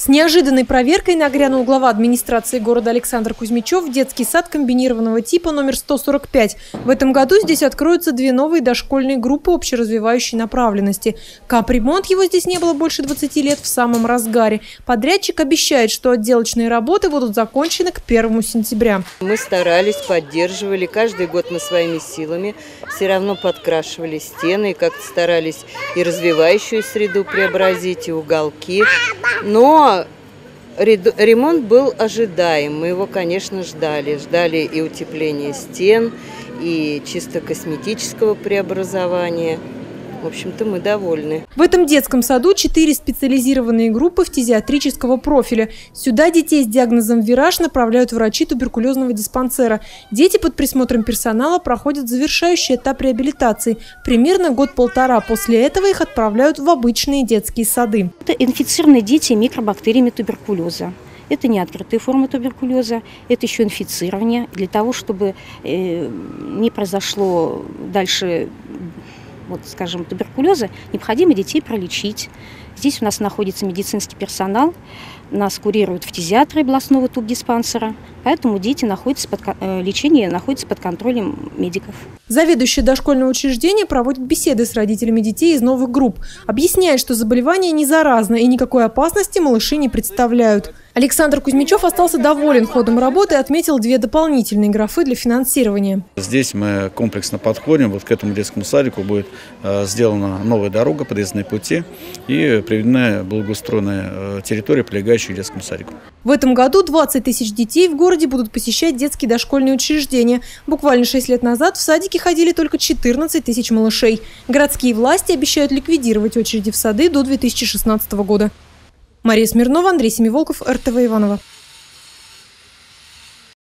С неожиданной проверкой нагрянул глава администрации города Александр Кузьмичев в детский сад комбинированного типа номер 145. В этом году здесь откроются две новые дошкольные группы общеразвивающей направленности. Капремонт его здесь не было больше 20 лет в самом разгаре. Подрядчик обещает, что отделочные работы будут закончены к 1 сентября. Мы старались, поддерживали, каждый год мы своими силами все равно подкрашивали стены, и как-то старались и развивающую среду преобразить, и уголки. Но ремонт был ожидаем, мы его, конечно, ждали. Ждали и утепления стен, и чисто косметического преобразования. В общем-то, мы довольны. В этом детском саду четыре специализированные группы фтизиатрического профиля. Сюда детей с диагнозом «Вираж» направляют врачи туберкулезного диспансера. Дети под присмотром персонала проходят завершающий этап реабилитации. Примерно год-полтора после этого их отправляют в обычные детские сады. Это инфицированные дети микробактериями туберкулеза. Это не открытые формы туберкулеза, это еще инфицирование. Для того, чтобы э, не произошло дальше вот, скажем, туберкулеза, необходимо детей пролечить. Здесь у нас находится медицинский персонал, нас курируют фтизиатры областного тубдиспансера, поэтому дети находятся под, э, лечение находится под контролем медиков. Заведующая дошкольного учреждения проводит беседы с родителями детей из новых групп. Объясняет, что заболевание не заразно и никакой опасности малыши не представляют. Александр Кузьмичев остался доволен ходом работы и отметил две дополнительные графы для финансирования. Здесь мы комплексно подходим. Вот к этому детскому садику будет э, сделана новая дорога, подъездные пути и приведена благоустроенная э, территория, прилегающая к детскому садику. В этом году 20 тысяч детей в городе будут посещать детские дошкольные учреждения. Буквально 6 лет назад в садике ходили только 14 тысяч малышей. Городские власти обещают ликвидировать очереди в сады до 2016 года. Мария Смирнова, Андрей Семиволков, РТВ Иванова.